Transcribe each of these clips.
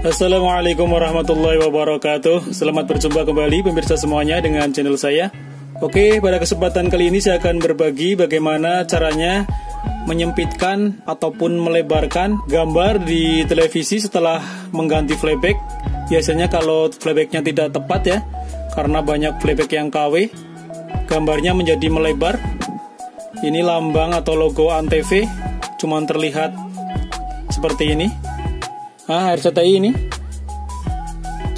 Assalamualaikum warahmatullahi wabarakatuh. Selamat berjumpa kembali pemirsa semuanya dengan channel saya. Oke, pada kesempatan kali ini saya akan berbagi bagaimana caranya menyempitkan ataupun melebarkan gambar di televisi setelah mengganti playback Biasanya kalau playbacknya tidak tepat ya Karena banyak playback yang KW Gambarnya menjadi melebar. Ini lambang atau logo Antv Cuman terlihat seperti ini Nah, RCTI ini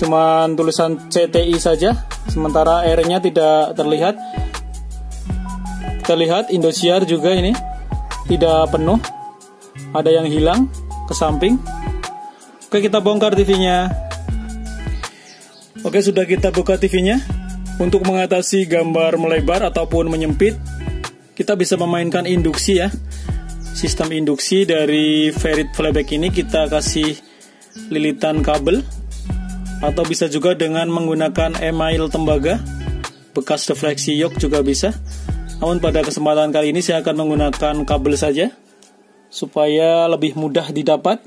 cuman tulisan CTI saja, sementara R-nya tidak terlihat. Terlihat Indosiar juga ini tidak penuh, ada yang hilang ke samping. Oke, kita bongkar TV-nya. Oke, sudah kita buka TV-nya. Untuk mengatasi gambar melebar ataupun menyempit, kita bisa memainkan induksi ya. Sistem induksi dari Ferit Playback ini kita kasih lilitan kabel atau bisa juga dengan menggunakan email tembaga. Bekas defleksi yok juga bisa. Namun pada kesempatan kali ini saya akan menggunakan kabel saja supaya lebih mudah didapat.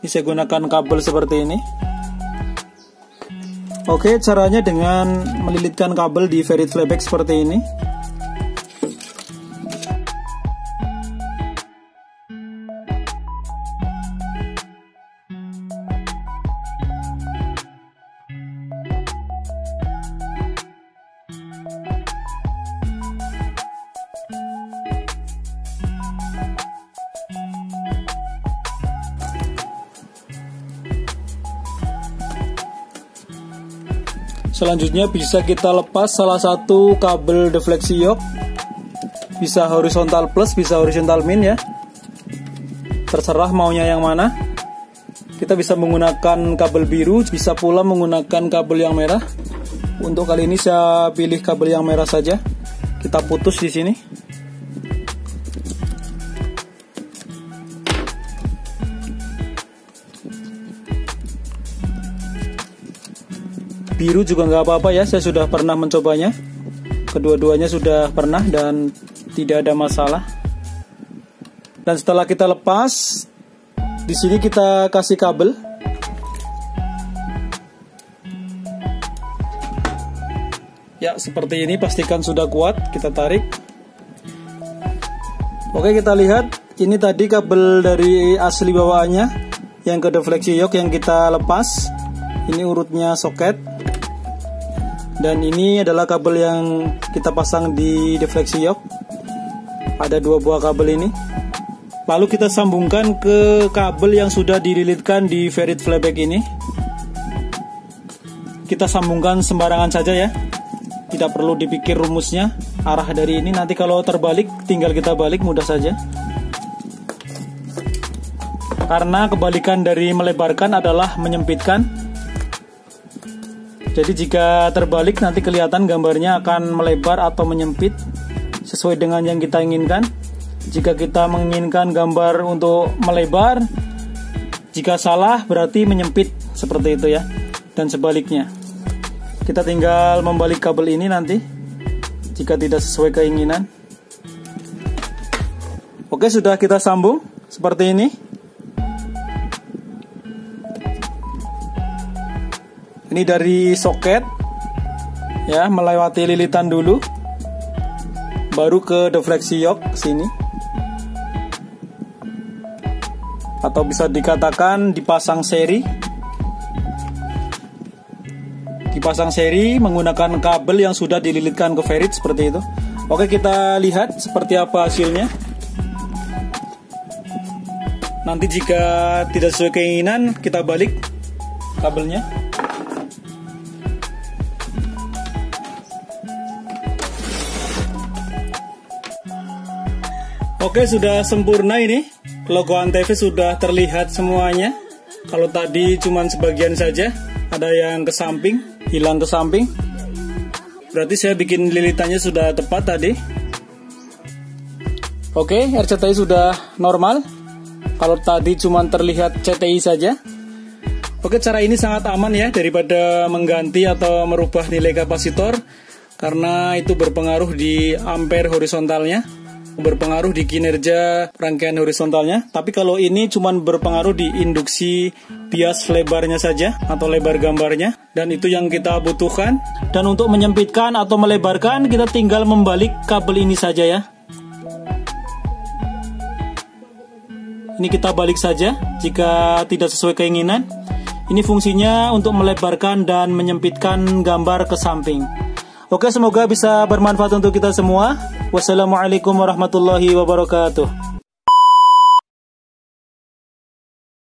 Ini saya gunakan kabel seperti ini. Oke caranya dengan melilitkan kabel di ferit playback seperti ini Selanjutnya bisa kita lepas salah satu kabel defleksi yok. Bisa horizontal plus, bisa horizontal min ya. Terserah maunya yang mana. Kita bisa menggunakan kabel biru, bisa pula menggunakan kabel yang merah. Untuk kali ini saya pilih kabel yang merah saja. Kita putus di sini biru juga nggak apa-apa ya saya sudah pernah mencobanya. Kedua-duanya sudah pernah dan tidak ada masalah. Dan setelah kita lepas di sini kita kasih kabel. Ya seperti ini pastikan sudah kuat kita tarik. Oke kita lihat ini tadi kabel dari asli bawaannya yang ke defleksi yok yang kita lepas. Ini urutnya soket dan ini adalah kabel yang kita pasang di defleksi yok ada dua buah kabel ini. Lalu kita sambungkan ke kabel yang sudah dililitkan di ferit playback ini. Kita sambungkan sembarangan saja ya. Tidak perlu dipikir rumusnya. Arah dari ini nanti kalau terbalik tinggal kita balik mudah saja. Karena kebalikan dari melebarkan adalah menyempitkan jadi jika terbalik nanti kelihatan gambarnya akan melebar atau menyempit sesuai dengan yang kita inginkan. Jika kita menginginkan gambar untuk melebar, jika salah berarti menyempit seperti itu ya. Dan sebaliknya. Kita tinggal membalik kabel ini nanti jika tidak sesuai keinginan. Oke, sudah kita sambung seperti ini. Ini dari soket ya melewati lilitan dulu baru ke defleksi yok sini. Atau bisa dikatakan dipasang seri. Dipasang seri menggunakan kabel yang sudah dililitkan ke ferit seperti itu. Oke kita lihat seperti apa hasilnya. Nanti jika tidak sesuai keinginan kita balik kabelnya Oke sudah sempurna ini. Logo Antv sudah terlihat semuanya. Kalau tadi cuma sebagian saja Ada yang ke samping Hilang ke samping. Berarti saya bikin lilitannya sudah tepat tadi. Oke RCTI sudah normal. Kalau tadi cuma terlihat CTI saja. Oke cara ini sangat aman ya Daripada mengganti atau merubah nilai kapasitor Karena itu berpengaruh di ampere horizontalnya berpengaruh di kinerja rangkaian horizontalnya. Tapi kalau ini cuma berpengaruh di induksi bias lebarnya saja atau lebar gambarnya dan itu yang kita butuhkan. Dan untuk menyempitkan atau melebarkan kita tinggal membalik kabel ini saja ya. Ini kita balik saja jika tidak sesuai keinginan. Ini fungsinya untuk melebarkan dan menyempitkan gambar ke samping. Oke, semoga bisa bermanfaat untuk kita semua. Wassalamualaikum warahmatullahi wabarakatuh.